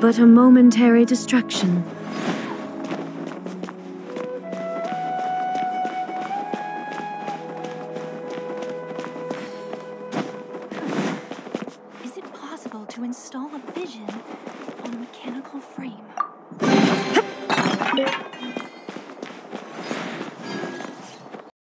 but a momentary distraction. Is it possible to install a vision on a mechanical